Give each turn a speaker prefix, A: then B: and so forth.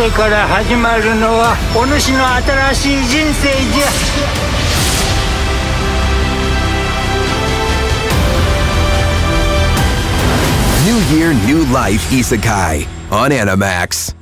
A: れから始まるのはお主の新しい人生じゃ
B: New Year, New Life Isekai on Animax.